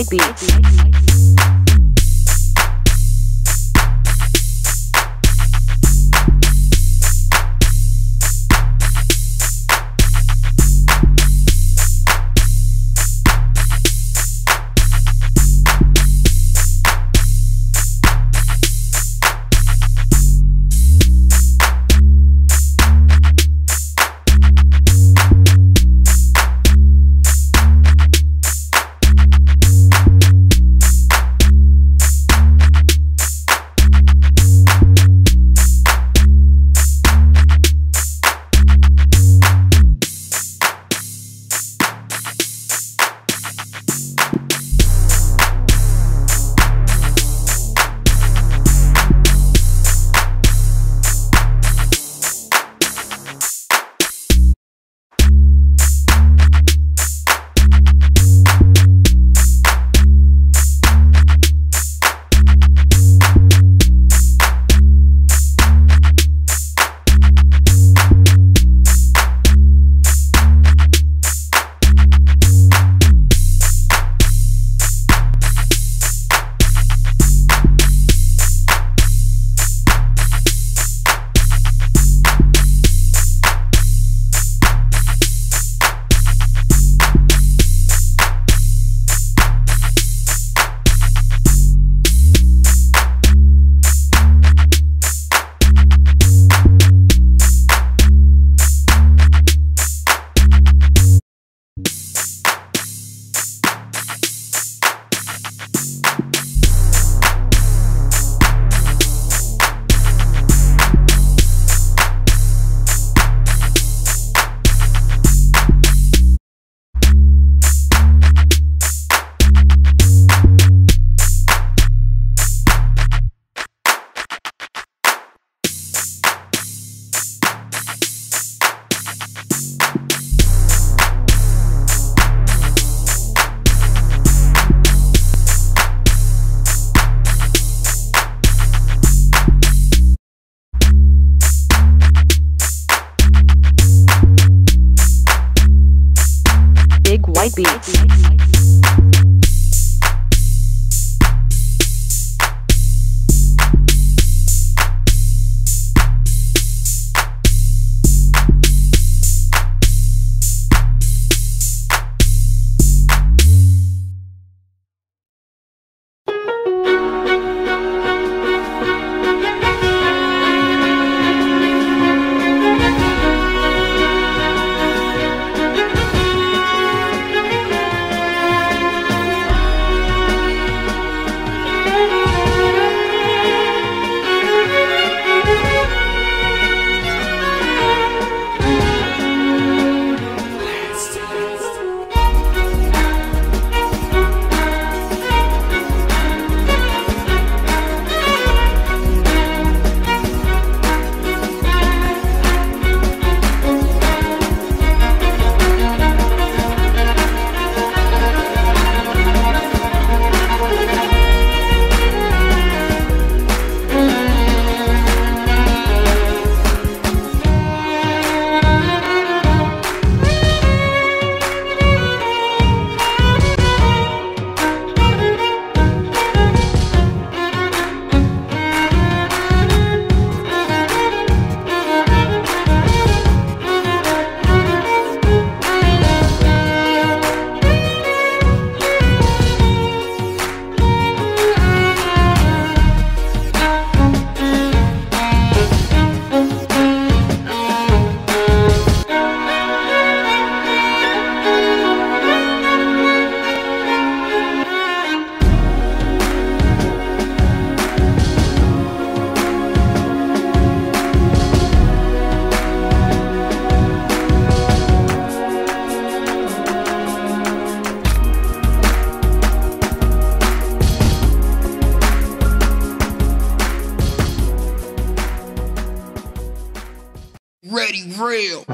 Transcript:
White Beats. Ready, real.